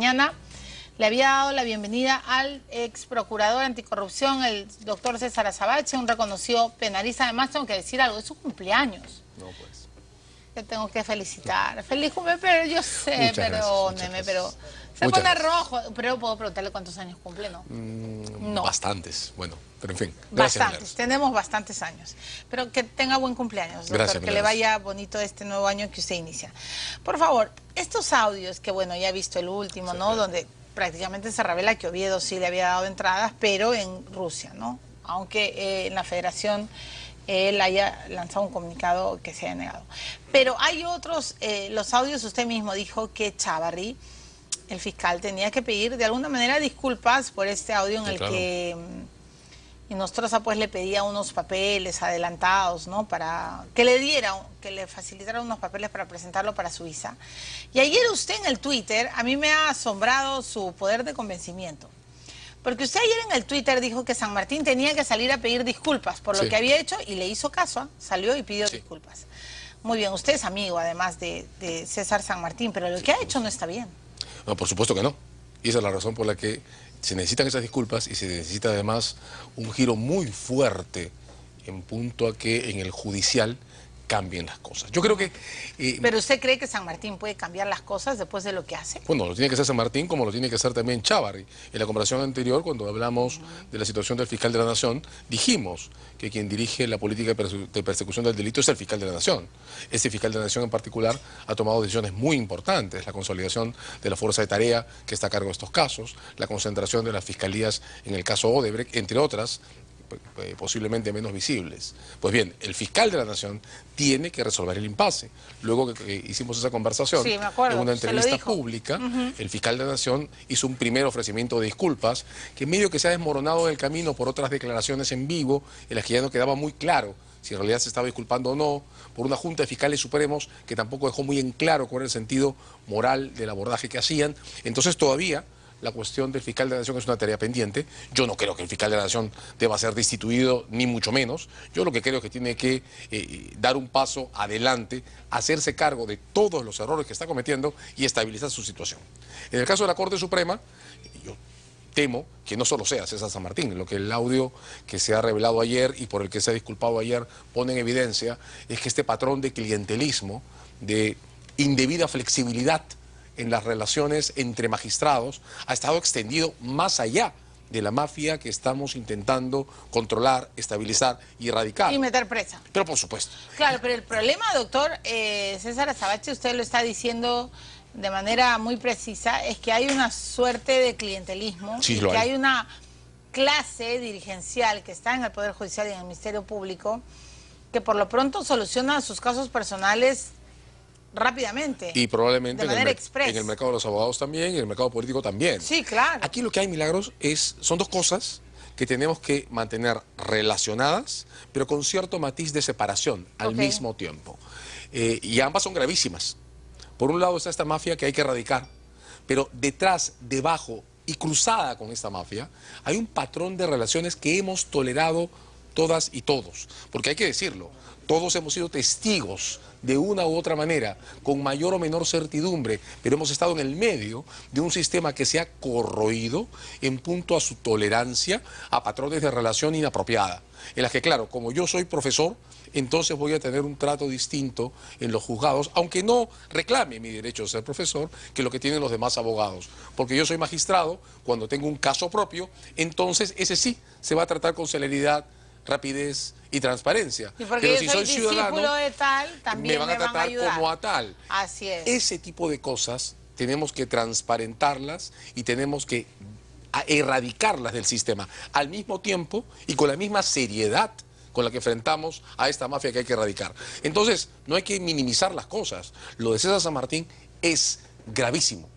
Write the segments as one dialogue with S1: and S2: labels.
S1: mañana le había dado la bienvenida al ex procurador anticorrupción, el doctor César Azabache, un reconocido penalista. Además, tengo que decir algo, es su cumpleaños. No, pues. Te tengo que felicitar. Feliz cumpleaños, pero yo sé, perdóneme, pero se pone rojo. Pero puedo preguntarle cuántos años cumple, ¿no?
S2: Mm, no. Bastantes, bueno, pero en fin.
S1: bastantes, tenemos bastantes años. Pero que tenga buen cumpleaños, doctor, que le vaya bonito este nuevo año que usted inicia. Por favor, estos audios, que bueno, ya he visto el último, ¿no? Donde prácticamente se revela que Oviedo sí le había dado entradas, pero en Rusia, ¿no? Aunque eh, en la federación él haya lanzado un comunicado que se haya negado. Pero hay otros, eh, los audios usted mismo dijo que Chavarri, el fiscal, tenía que pedir de alguna manera disculpas por este audio en el que y Nostroza pues le pedía unos papeles adelantados, ¿no? Para que le diera, que le facilitara unos papeles para presentarlo para su visa. Y ayer usted en el Twitter, a mí me ha asombrado su poder de convencimiento. Porque usted ayer en el Twitter dijo que San Martín tenía que salir a pedir disculpas por lo que había hecho y le hizo caso, ¿ah? salió y pidió disculpas. Muy bien, usted es amigo además de, de César San Martín, pero lo que ha hecho no está bien.
S2: No, por supuesto que no. Y esa es la razón por la que se necesitan esas disculpas y se necesita además un giro muy fuerte en punto a que en el judicial cambien las cosas. Yo creo que...
S1: Eh, ¿Pero usted cree que San Martín puede cambiar las cosas después de lo que hace?
S2: Bueno, lo tiene que hacer San Martín como lo tiene que hacer también Chávarri. En la conversación anterior, cuando hablamos de la situación del fiscal de la Nación, dijimos que quien dirige la política de persecución del delito es el fiscal de la Nación. Ese fiscal de la Nación en particular ha tomado decisiones muy importantes, la consolidación de la fuerza de tarea que está a cargo de estos casos, la concentración de las fiscalías en el caso Odebrecht, entre otras, posiblemente menos visibles. Pues bien, el fiscal de la Nación tiene que resolver el impasse. Luego que, hicimos esa conversación en una entrevista pública, el fiscal de la Nación hizo un primer ofrecimiento de disculpas que medio que se ha desmoronado en el camino por otras declaraciones en vivo en las que ya no quedaba muy claro si en realidad se estaba disculpando o no, por una Junta de Fiscales Supremos que tampoco dejó muy en claro cuál era el sentido moral del abordaje que hacían. Entonces todavía la cuestión del fiscal de la Nación es una tarea pendiente. Yo no creo que el fiscal de la Nación deba ser destituido, ni mucho menos. Yo lo que creo es que tiene que eh, dar un paso adelante, hacerse cargo de todos los errores que está cometiendo y estabilizar su situación. En el caso de la Corte Suprema, yo temo que no solo sea César San Martín, lo que el audio que se ha revelado ayer y por el que se ha disculpado ayer pone en evidencia es que este patrón de clientelismo, de indebida flexibilidad, en las relaciones entre magistrados ha estado extendido más allá de la mafia que estamos intentando controlar, estabilizar y erradicar.
S1: Y meter presa.
S2: Pero por supuesto.
S1: Claro, pero el problema, doctor eh, César Azabache, usted lo está diciendo de manera muy precisa, es que hay una suerte de clientelismo,
S2: sí,
S1: que
S2: hay.
S1: hay una clase dirigencial que está en el Poder Judicial y en el Ministerio Público que por lo pronto soluciona sus casos personales rápidamente.
S2: Y probablemente
S1: en, el,
S2: en el mercado de los abogados también y en el mercado político también.
S1: Sí, claro.
S2: Aquí lo que hay, Milagros, es, son dos cosas que tenemos que mantener relacionadas, pero con cierto matiz de separación al mismo tiempo. Eh, y ambas son gravísimas. Por un lado está esta mafia que hay que erradicar, pero detrás, debajo y cruzada con esta mafia, hay un patrón de relaciones que hemos tolerado todas y todos. Porque hay que decirlo, todos hemos sido testigos de una u otra manera, con mayor o menor certidumbre, pero hemos estado en el medio de un sistema que se ha corroído en punto a su tolerancia a patrones de relación inapropiada, en las que, claro, como yo soy profesor, entonces voy a tener un trato distinto en los juzgados, aunque no reclame mi derecho a ser profesor, que lo que tienen los demás abogados. Porque yo soy magistrado, cuando tengo un caso propio, entonces ese sí se va a tratar con celeridad, rapidez y transparencia.
S1: Pero si soy, ciudadano, de tal, también
S2: me van a tratar como a tal.
S1: Así es.
S2: Ese tipo de cosas tenemos que transparentarlas y tenemos que erradicarlas del sistema al mismo tiempo y con la misma seriedad con la que enfrentamos a esta mafia que hay que erradicar. Entonces, no hay que minimizar las cosas. Lo de César San Martín es gravísimo.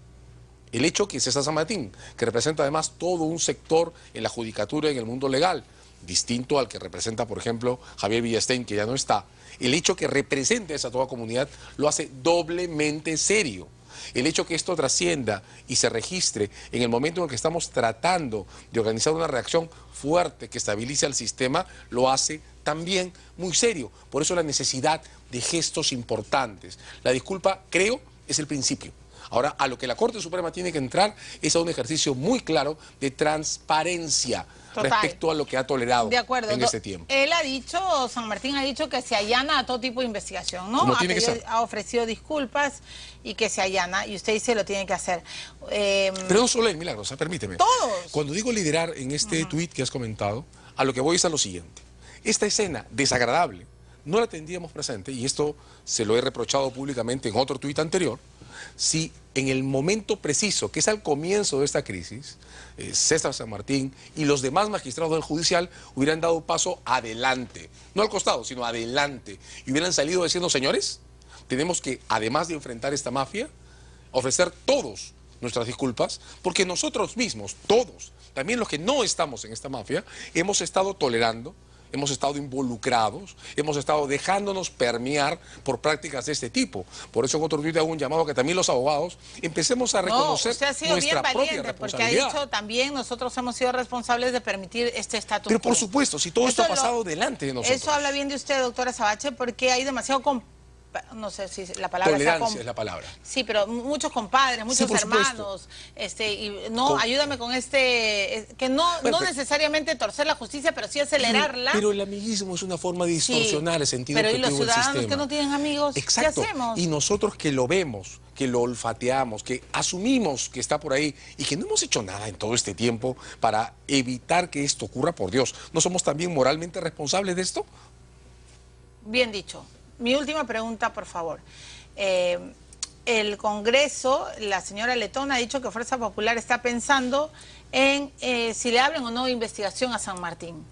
S2: El hecho que César San Martín, que representa además todo un sector en la judicatura, en el mundo legal, distinto al que representa, por ejemplo, Javier Villastein, que ya no está, el hecho que represente a esa toda comunidad lo hace doblemente serio. El hecho que esto trascienda y se registre en el momento en el que estamos tratando de organizar una reacción fuerte que estabilice al sistema, lo hace también muy serio. Por eso la necesidad de gestos importantes. La disculpa, creo, es el principio. Ahora, a lo que la Corte Suprema tiene que entrar es a un ejercicio muy claro de transparencia respecto a lo que ha tolerado en este tiempo.
S1: Él ha dicho, San Martín ha dicho que se allana a todo tipo de investigación, ¿no? Ha, ofrecido disculpas y que se allana, y usted dice lo tiene que hacer.
S2: Em, Pero no solo él, Milagrosa, permíteme.
S1: Todos.
S2: Cuando digo liderar en este tuit que has comentado, a lo que voy es a lo siguiente. Esta escena desagradable no la tendríamos presente, y esto se lo he reprochado públicamente en otro tuit anterior, si en el momento preciso, que es al comienzo de esta crisis, eh, César San Martín y los demás magistrados del judicial hubieran dado paso adelante, no al costado, sino adelante, y hubieran salido diciendo, señores, tenemos que, además de enfrentar esta mafia, ofrecer todos nuestras disculpas, porque nosotros mismos, todos, también los que no estamos en esta mafia, hemos estado tolerando hemos estado involucrados, hemos estado dejándonos permear por prácticas de este tipo. Por eso en otro tuit hago un llamado a que también los abogados empecemos a reconocer no, usted ha sido bien valiente,
S1: porque ha dicho también nosotros hemos sido responsables de permitir este estatus
S2: Pero por supuesto, si todo esto ha pasado delante de nosotros.
S1: Eso habla bien de usted, doctora Sabache, porque hay demasiado no sé si la palabra
S2: Tolerancia es la palabra.
S1: Sí, pero muchos compadres, muchos hermanos, este, y no, ayúdame con este, que no, no necesariamente torcer la justicia, pero sí acelerarla.
S2: Pero, el amiguismo es una forma de distorsionar el sentido Pero
S1: y los ciudadanos que no tienen amigos,
S2: Exacto.
S1: ¿qué hacemos?
S2: Y nosotros que lo vemos, que lo olfateamos, que asumimos que está por ahí y que no hemos hecho nada en todo este tiempo para evitar que esto ocurra, por Dios, ¿no somos también moralmente responsables de esto?
S1: Bien dicho mi última pregunta, por favor. Eh, el Congreso, la señora Letón ha dicho que Fuerza Popular está pensando en eh, si le abren o no investigación a San Martín.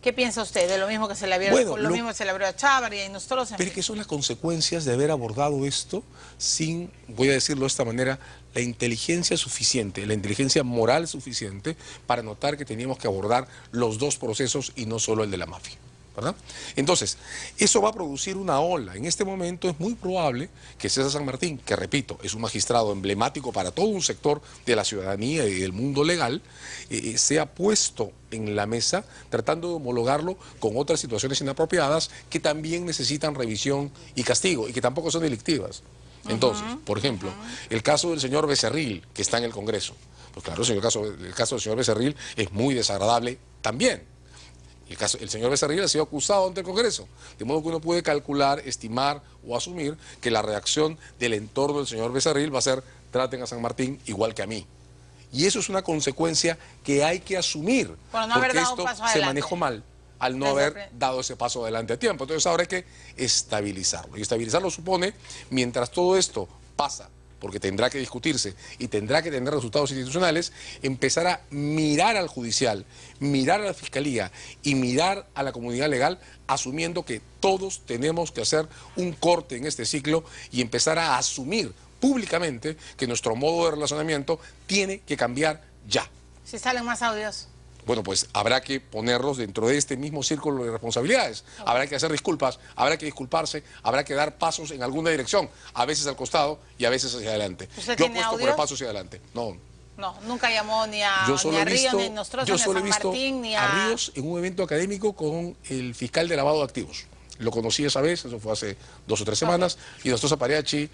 S1: ¿Qué piensa usted de lo mismo que se le abrió, lo, mismo se le abrió a Chávarri y nosotros?
S2: Pero que son las consecuencias de haber abordado esto sin, voy a decirlo de esta manera, la inteligencia suficiente, la inteligencia moral suficiente para notar que teníamos que abordar los dos procesos y no solo el de la mafia. Entonces, eso va a producir una ola. En este momento es muy probable que César San Martín, que repito, es un magistrado emblemático para todo un sector de la ciudadanía y del mundo legal, eh, eh, sea puesto en la mesa tratando de homologarlo con otras situaciones inapropiadas que también necesitan revisión y castigo y que tampoco son delictivas. Entonces, por ejemplo, el caso del señor Becerril, que está en el Congreso. Pues claro, el caso, el caso del señor Becerril es muy desagradable también. El, caso, el señor Becerril ha sido acusado ante el Congreso, de modo que uno puede calcular, estimar o asumir que la reacción del entorno del señor Becerril va a ser traten a San Martín igual que a mí. Y eso es una consecuencia que hay que asumir, porque esto se manejó mal al no haber dado ese paso adelante a tiempo. Entonces ahora hay que estabilizarlo. Y estabilizarlo supone, mientras todo esto pasa porque tendrá que discutirse y tendrá que tener resultados institucionales, empezar a mirar al judicial, mirar a la fiscalía y mirar a la comunidad legal, asumiendo que todos tenemos que hacer un corte en este ciclo y empezar a asumir públicamente que nuestro modo de relacionamiento tiene que cambiar ya.
S1: Si salen más audios
S2: bueno, pues habrá que ponerlos dentro de este mismo círculo de responsabilidades. Habrá que hacer disculpas, habrá que disculparse, habrá que dar pasos en alguna dirección, a veces al costado y a veces hacia adelante.
S1: Yo apuesto
S2: por el paso hacia adelante. No.
S1: No, nunca llamó ni a, ni a Ríos, ni a
S2: yo
S1: solo
S2: he visto
S1: Martín, ni
S2: a... a Ríos en un evento académico con el fiscal de lavado de activos. Lo conocí esa vez, eso fue hace dos o tres semanas, y Nostroza Pariachi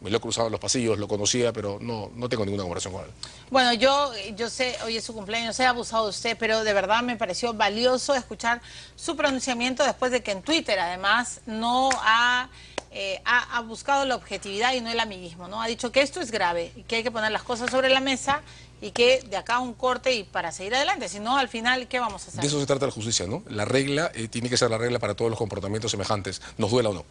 S2: me lo he cruzado en los pasillos, lo conocía, pero no, no tengo ninguna conversación con él.
S1: Bueno, yo, yo sé, hoy es su cumpleaños, he abusado de usted, pero de verdad me pareció valioso escuchar su pronunciamiento después de que en Twitter, además, no ha, eh, ha, buscado la objetividad y no el amiguismo, ¿no? Ha dicho que esto es grave y que hay que poner las cosas sobre la mesa y que de acá un corte y para seguir adelante, si no, al final, ¿qué vamos a hacer?
S2: De eso se trata la justicia, ¿no? La regla eh, tiene que ser la regla para todos los comportamientos semejantes, nos duela o no.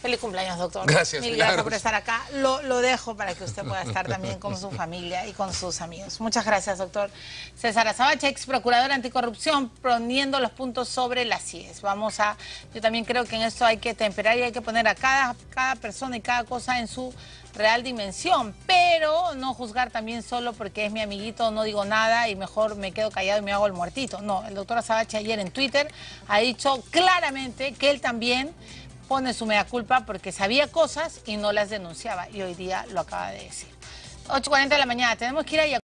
S1: Feliz cumpleaños, doctor.
S2: Gracias.
S1: Mil gracias por estar acá. Lo, lo, dejo para que usted pueda estar también con su familia y con sus amigos. Muchas gracias, doctor. César Azabache, ex procurador anticorrupción, poniendo los puntos sobre las CIES. Vamos a, yo también creo que en esto hay que temperar y hay que poner a cada, cada persona y cada cosa en su real dimensión, pero no juzgar también solo porque es mi amiguito, no digo nada y mejor me quedo callado y me hago el muertito. No, el doctor Azabache ayer en Twitter ha dicho claramente que él también pone su mea culpa porque sabía cosas y no las denunciaba. Y hoy día lo acaba de decir. 8.40 de la mañana, tenemos que ir a